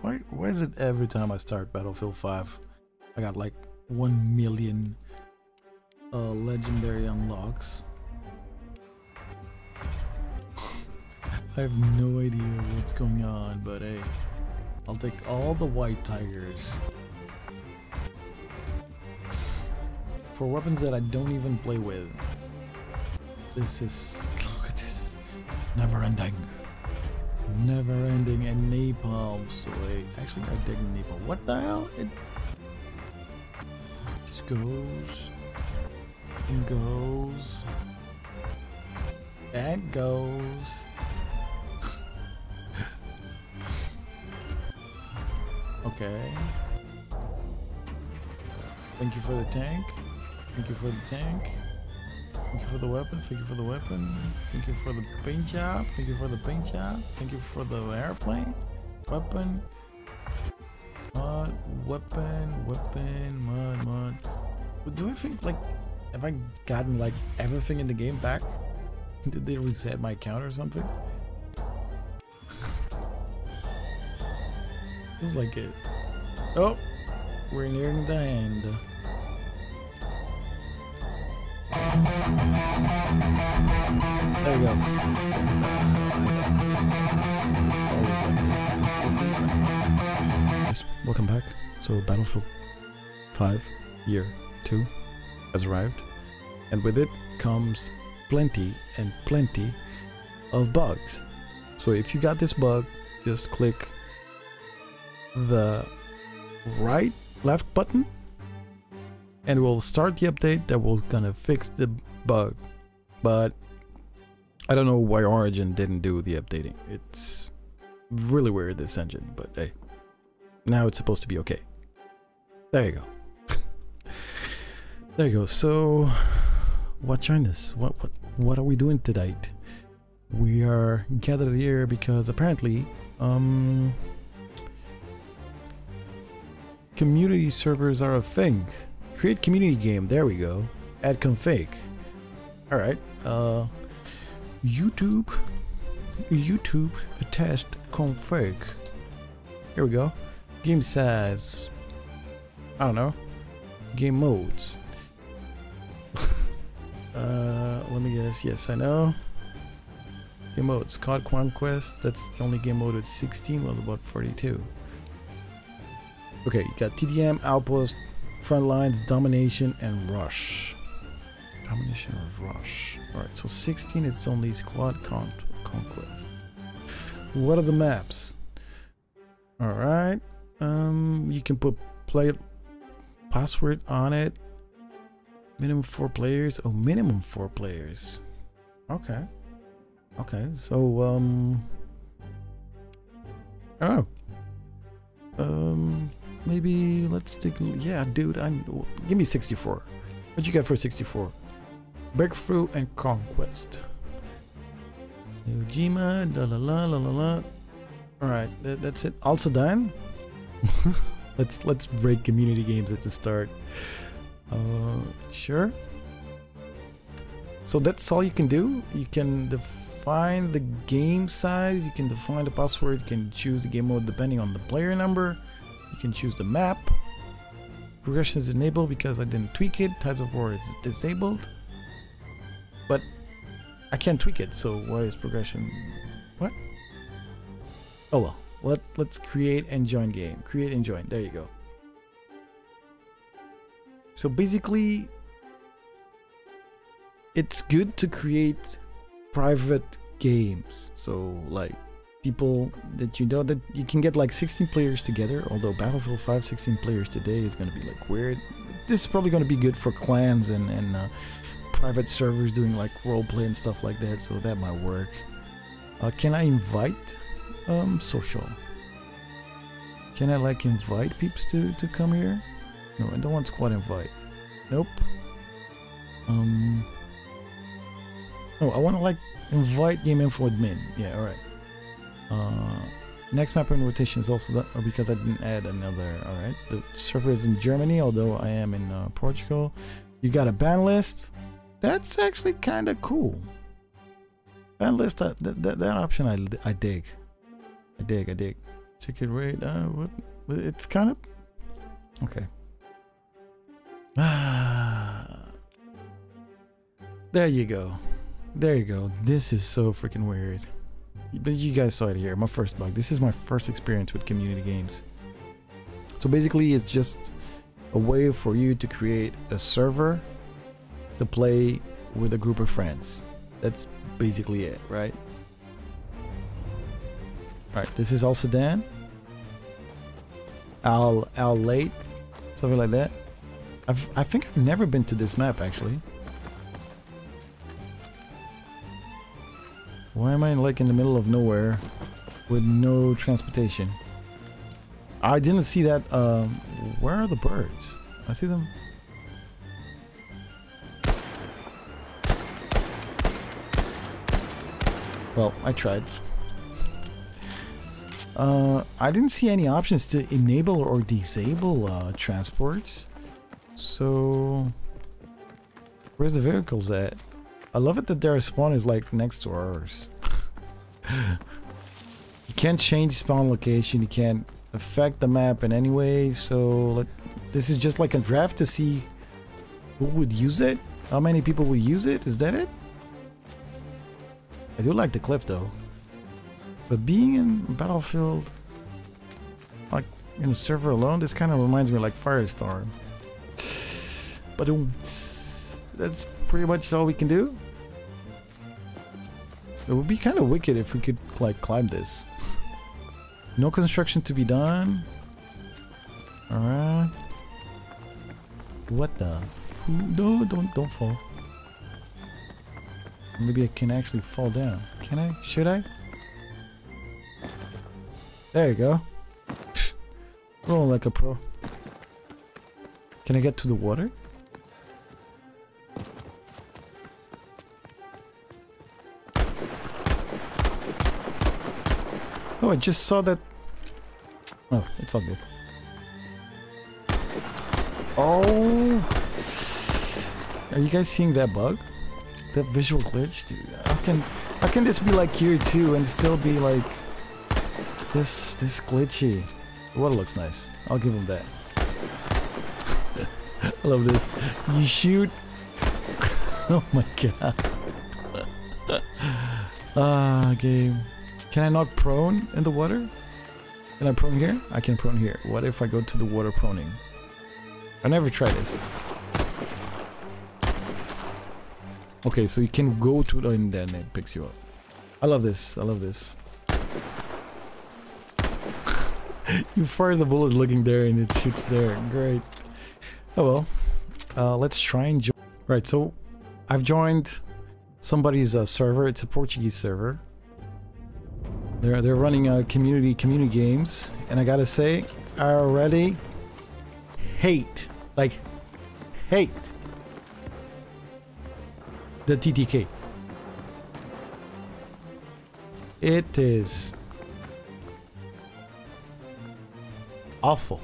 Why, why is it every time I start Battlefield 5, I got like 1 million uh, legendary unlocks? I have no idea what's going on, but hey, I'll take all the white tigers. For weapons that I don't even play with. This is, look at this, never ending. Never ending and napalm. So wait, actually I dig napalm. What the hell? It just goes and goes and goes. okay. Thank you for the tank. Thank you for the tank. Thank you for the weapon. Thank you for the weapon. Thank you for the paint job. Thank you for the paint job. Thank you for the airplane. Weapon. Mud. Weapon. Weapon. Mud. Mud. But do I think like have I gotten like everything in the game back? Did they reset my account or something? Feels like it. Oh, we're nearing the end. There you go. Uh, it's always like this. Welcome back. So Battlefield 5 Year 2 has arrived. And with it comes plenty and plenty of bugs. So if you got this bug, just click the right left button and we'll start the update that will gonna fix the bug. But I don't know why Origin didn't do the updating. It's really weird this engine but hey. Now it's supposed to be okay. There you go. There you go. So what China's what what what are we doing tonight? We are gathered here because apparently um community servers are a thing Create community game. There we go. Add config. All right. Uh, YouTube. YouTube test config. Here we go. Game size. I don't know. Game modes. uh, let me guess. Yes, I know. Game modes. Squad Conquest. That's the only game mode with 16. Well, about 42. Okay, you got TDM, Outpost, front lines, domination, and rush. Domination or rush. Alright, so 16 it's only squad con conquest. What are the maps? Alright. Um you can put play password on it. Minimum four players. Oh minimum four players. Okay. Okay, so um Oh. Um Maybe let's take. Yeah, dude. I'm. Give me 64. What you got for 64? Breakthrough and conquest. Iwo Jima. La la la la la la. All right, that, that's it. Also done. let's let's break community games at the start. Uh, sure. So that's all you can do. You can define the game size. You can define the password. You can choose the game mode depending on the player number. You can choose the map. Progression is enabled because I didn't tweak it. Tides of War is disabled. But I can't tweak it, so why is progression... What? Oh well. Let, let's create and join game. Create and join. There you go. So basically, it's good to create private games. So like people that you know that you can get like 16 players together although battlefield 5 16 players today is going to be like weird. This is probably going to be good for clans and and uh, private servers doing like role play and stuff like that so that might work. Uh, can i invite um social? Can i like invite peeps to to come here? No i don't want to squad invite. Nope. Um oh i want to like invite game info admin. Yeah all right uh, next map in rotation is also done oh, because I didn't add another. Alright, the server is in Germany, although I am in uh, Portugal. You got a ban list. That's actually kind of cool. Ban list, uh, that, that, that option I, I dig. I dig, I dig. Ticket rate. Uh, what? It's kind of okay. Ah, there you go. There you go. This is so freaking weird. But you guys saw it here. My first bug. This is my first experience with community games. So basically, it's just a way for you to create a server to play with a group of friends. That's basically it, right? Alright, this is Al Sedan. Al Al Late. Something like that. I've I think I've never been to this map actually. Why am I like in the middle of nowhere with no transportation? I didn't see that. Um, where are the birds? I see them. Well, I tried. Uh, I didn't see any options to enable or disable uh, transports. So, where's the vehicles at? I love it that their spawn is like next to ours. you can't change spawn location. You can't affect the map in any way. So let, this is just like a draft to see who would use it. How many people would use it? Is that it? I do like the cliff though. But being in Battlefield, like in a server alone, this kind of reminds me of like Firestorm. But that's pretty much all we can do. It would be kind of wicked if we could like climb this. no construction to be done. Alright. What the? No, don't don't fall. Maybe I can actually fall down. Can I? Should I? There you go. Roll like a pro. Can I get to the water? Oh, I just saw that. Oh, it's all good. Oh! Are you guys seeing that bug? That visual glitch, dude. How can how can this be like here too and still be like this this glitchy? What looks nice. I'll give him that. I love this. You shoot. oh my god. ah, game. Can I not prone in the water? Can I prone here? I can prone here. What if I go to the water proning? I never tried this. Okay, so you can go to the and then it picks you up. I love this. I love this. you fire the bullet looking there and it shoots there. Great. Oh well. Uh, let's try and join. Right, so I've joined somebody's uh, server. It's a Portuguese server. They're they're running a community community games, and I gotta say, I already hate like hate the TTK. It is awful.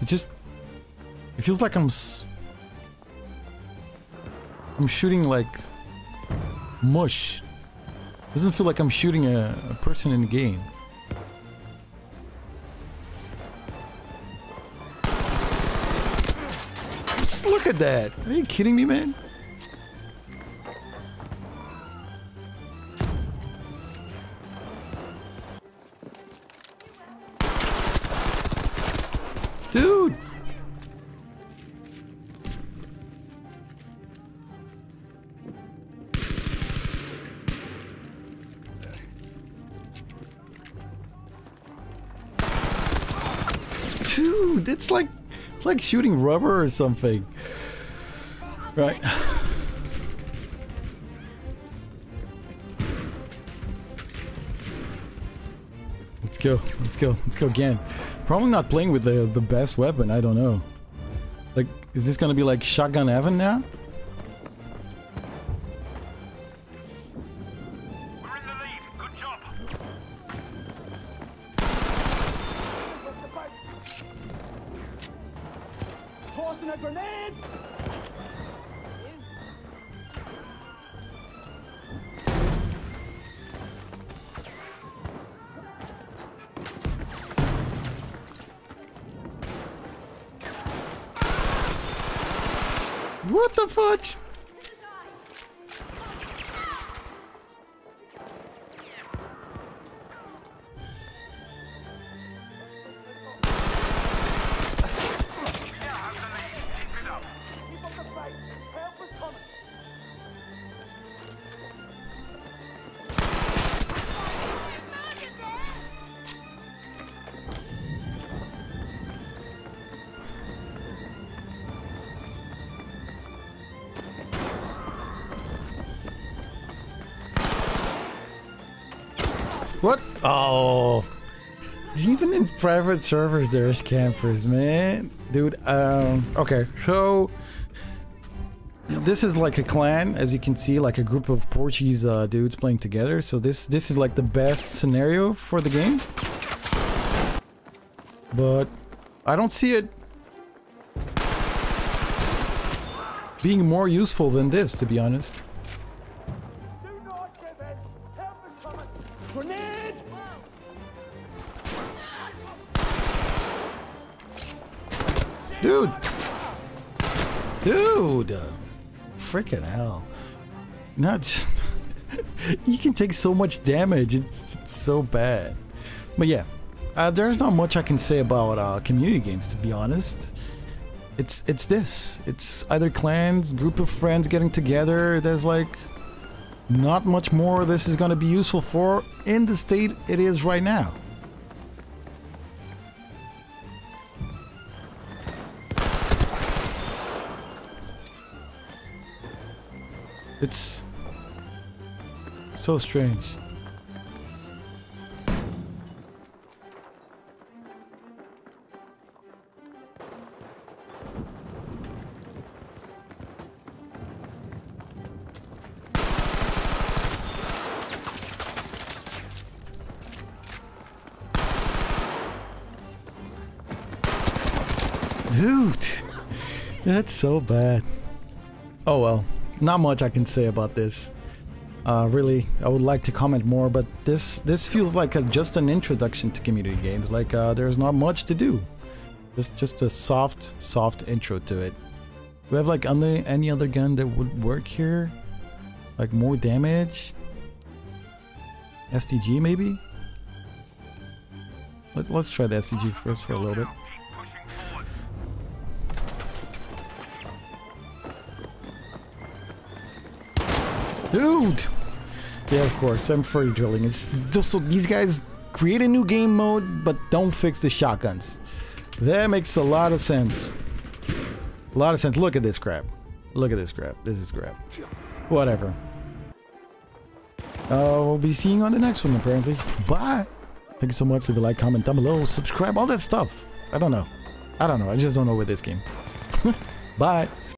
It just it feels like I'm I'm shooting like mush doesn't feel like I'm shooting a, a person in the game. Just look at that. Are you kidding me, man? Dude, it's like like shooting rubber or something. Right. Let's go. Let's go. Let's go again. Probably not playing with the the best weapon. I don't know. Like, is this gonna be like Shotgun Evan now? What the fudge? What? Oh. Even in private servers, there's campers, man. Dude, um, okay, so this is like a clan, as you can see, like a group of Portuguese uh, dudes playing together. So this this is like the best scenario for the game. But I don't see it being more useful than this, to be honest. Dude! Dude! Freaking hell. Not just... you can take so much damage. It's, it's so bad. But yeah, uh, there's not much I can say about uh, community games, to be honest. It's it's this. It's either clans, group of friends getting together. There's like not much more this is going to be useful for in the state it is right now. It's so strange. Dude, that's so bad. Oh well, not much I can say about this. Uh, really, I would like to comment more, but this this feels like a, just an introduction to community games. Like uh, there's not much to do. Just just a soft soft intro to it. We have like any any other gun that would work here? Like more damage? STG maybe? Let, let's try the STG first for a little bit. Dude! Yeah, of course, I'm free drilling. It's so these guys create a new game mode, but don't fix the shotguns. That makes a lot of sense. A lot of sense. Look at this crap. Look at this crap. This is crap. Whatever. Uh, we'll be seeing you on the next one, apparently. Bye! Thank you so much. Leave a like, comment down below, subscribe, all that stuff. I don't know. I don't know. I just don't know with this game. Bye!